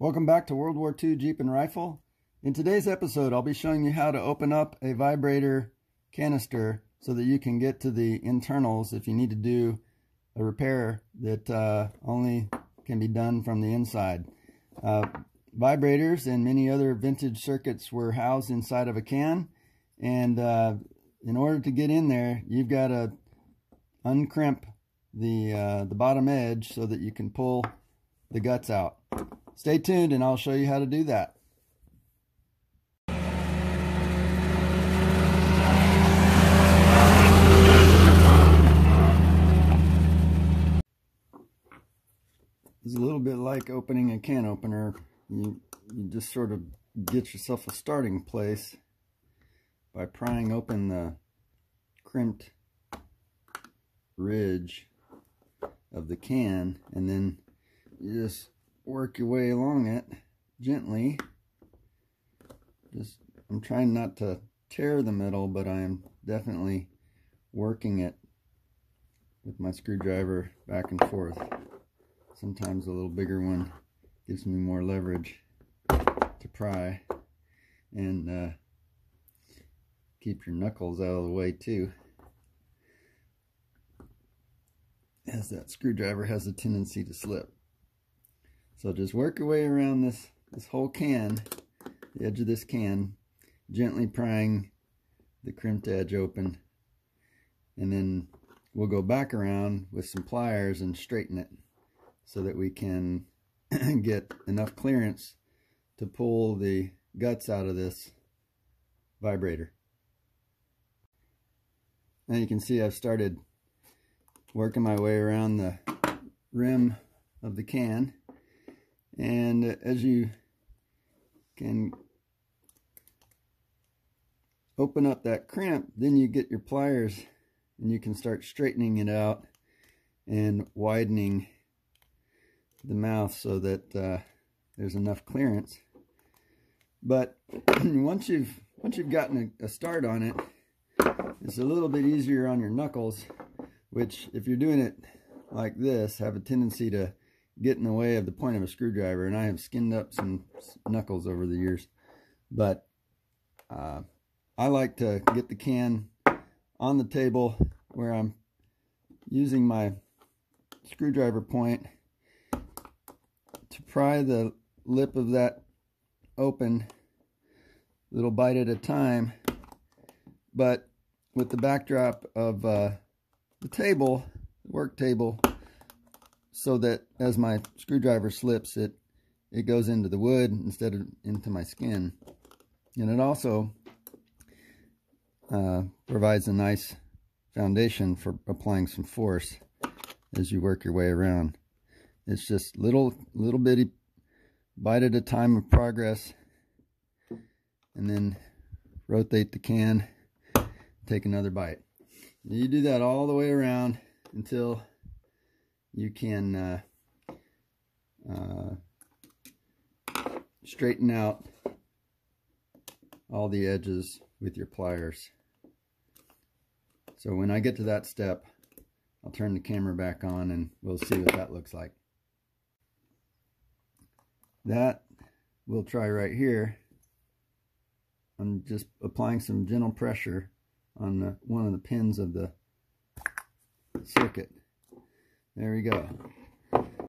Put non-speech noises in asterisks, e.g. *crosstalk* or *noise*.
Welcome back to World War II Jeep and Rifle. In today's episode, I'll be showing you how to open up a vibrator canister so that you can get to the internals if you need to do a repair that uh, only can be done from the inside. Uh, vibrators and many other vintage circuits were housed inside of a can and uh, in order to get in there you've got to uncrimp the uh, the bottom edge so that you can pull the guts out. Stay tuned and I'll show you how to do that. It's a little bit like opening a can opener. You, you just sort of get yourself a starting place by prying open the crimped ridge of the can and then you just work your way along it gently. Just I'm trying not to tear the metal, but I am definitely working it with my screwdriver back and forth. Sometimes a little bigger one gives me more leverage to pry and uh, keep your knuckles out of the way too. As that screwdriver has a tendency to slip. So just work your way around this, this whole can, the edge of this can, gently prying the crimped edge open. And then we'll go back around with some pliers and straighten it so that we can *clears throat* get enough clearance to pull the guts out of this vibrator. Now you can see I've started working my way around the rim of the can and as you can open up that crimp, then you get your pliers and you can start straightening it out and widening the mouth so that uh, there's enough clearance. But *clears throat* once you've once you've gotten a, a start on it, it's a little bit easier on your knuckles, which if you're doing it like this, have a tendency to get in the way of the point of a screwdriver and I have skinned up some knuckles over the years. But uh, I like to get the can on the table where I'm using my screwdriver point to pry the lip of that open. Little bite at a time. But with the backdrop of uh, the table work table so that as my screwdriver slips, it, it goes into the wood instead of into my skin. And it also uh, provides a nice foundation for applying some force as you work your way around. It's just little, little bitty bite at a time of progress. And then rotate the can, take another bite. You do that all the way around until you can uh, uh, straighten out all the edges with your pliers. So when I get to that step, I'll turn the camera back on and we'll see what that looks like. That we'll try right here. I'm just applying some gentle pressure on the, one of the pins of the circuit. There we go.